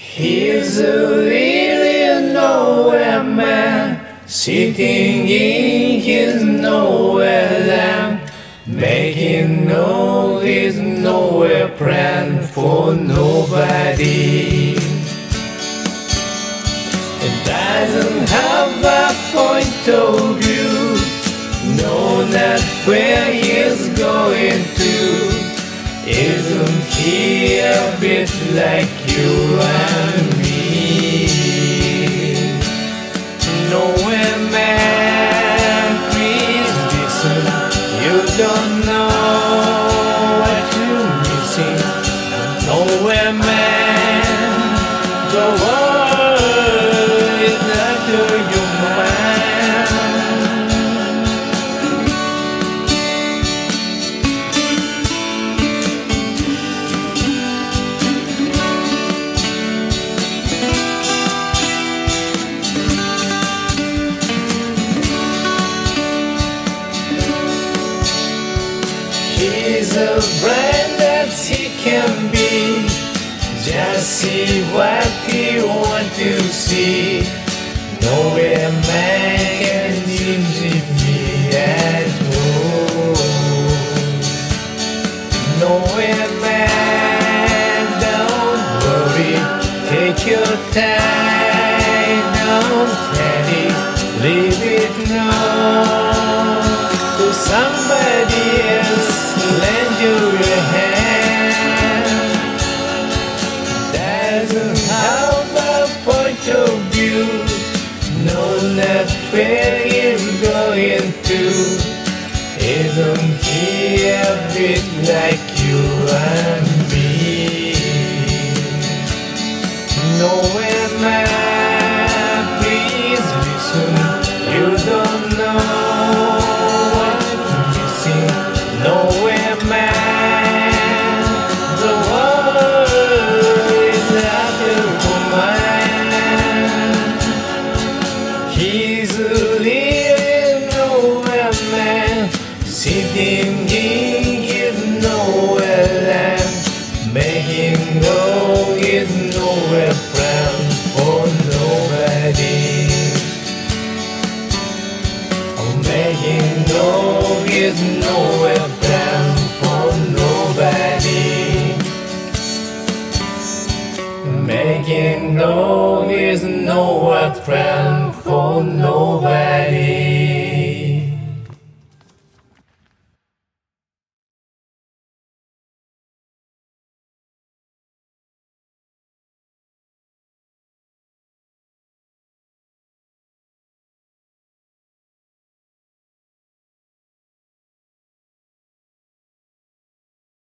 He's a really nowhere man Sitting in his nowhere land Making no his nowhere plan for nobody. It doesn't have a point of view Know not where he's going to. Isn't he a bit like you don't know what you're missing. Nowhere man, the world He's a brand that he can be. Just see what he want to see. Nowhere man can injure me at all. Nowhere man, don't worry. Take your time, don't panic. Leave it now to somebody Doesn't have a point of view. No, not where he's going to. Isn't he a bit like you and sitting making his nowhere plan oh, for nobody. Making no his nowhere plan for nobody. Making plan